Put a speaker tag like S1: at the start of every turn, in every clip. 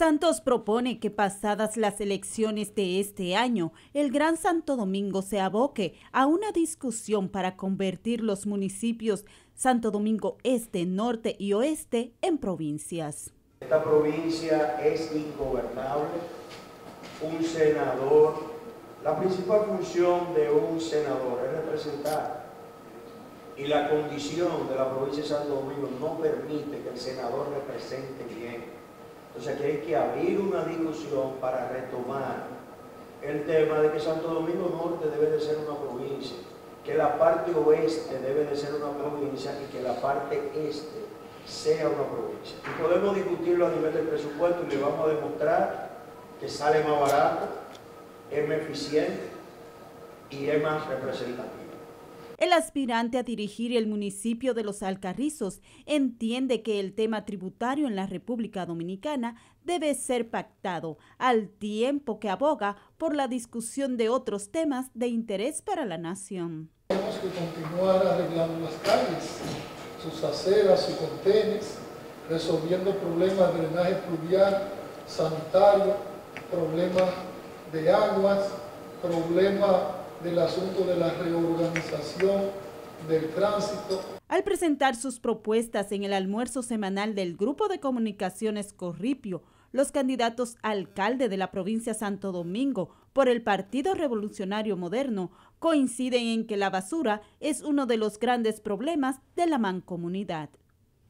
S1: Santos propone que pasadas las elecciones de este año, el Gran Santo Domingo se aboque a una discusión para convertir los municipios Santo Domingo Este, Norte y Oeste en provincias.
S2: Esta provincia es ingobernable. Un senador, la principal función de un senador es representar. Y la condición de la provincia de Santo Domingo no permite que el senador represente bien entonces aquí hay que abrir una discusión para retomar el tema de que Santo Domingo Norte debe de ser una provincia, que la parte oeste debe de ser una provincia y que la parte este sea una provincia. Y podemos discutirlo a nivel del presupuesto y le vamos a demostrar que sale más barato, es más eficiente y es más representativo.
S1: El aspirante a dirigir el municipio de Los Alcarrizos entiende que el tema tributario en la República Dominicana debe ser pactado al tiempo que aboga por la discusión de otros temas de interés para la nación.
S3: Tenemos que continuar arreglando las calles, sus aceras, sus contenes, resolviendo problemas de drenaje pluvial, sanitario, problemas de aguas, problemas del asunto de la reorganización del tránsito.
S1: Al presentar sus propuestas en el almuerzo semanal del Grupo de Comunicaciones Corripio, los candidatos alcalde de la provincia Santo Domingo por el Partido Revolucionario Moderno coinciden en que la basura es uno de los grandes problemas de la mancomunidad.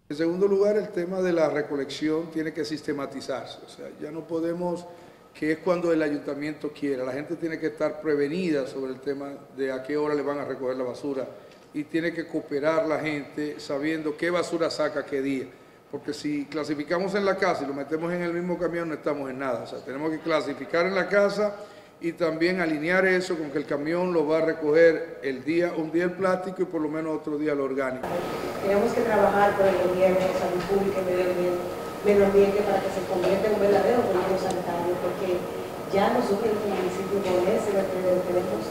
S4: En segundo lugar, el tema de la recolección tiene que sistematizarse. O sea, ya no podemos que es cuando el ayuntamiento quiera. La gente tiene que estar prevenida sobre el tema de a qué hora le van a recoger la basura y tiene que cooperar la gente sabiendo qué basura saca qué día. Porque si clasificamos en la casa y lo metemos en el mismo camión no estamos en nada. O sea, tenemos que clasificar en la casa y también alinear eso con que el camión lo va a recoger el día, un día el plástico y por lo menos otro día el orgánico.
S5: Tenemos que trabajar con el gobierno, salud pública y medio ambiente medio ambiente para que se convierta en un verdadero político sanitario, porque ya nosotros en el municipio ese vertedero tenemos,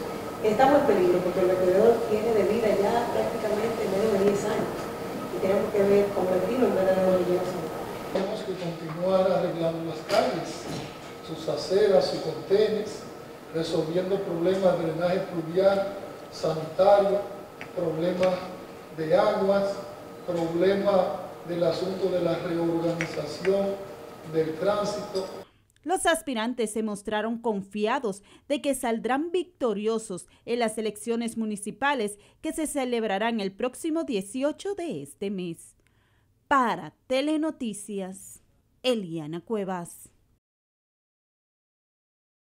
S5: estamos en peligro, porque el vertedero tiene de vida ya prácticamente menos de 10 años, y tenemos que ver, convertirlo en verdadero relleno sanitario.
S3: Tenemos que continuar arreglando las calles, sus aceras, sus contenes, resolviendo problemas de drenaje pluvial, sanitario, problemas de aguas, problemas del asunto de la reorganización del tránsito.
S1: Los aspirantes se mostraron confiados de que saldrán victoriosos en las elecciones municipales que se celebrarán el próximo 18 de este mes. Para Telenoticias, Eliana Cuevas.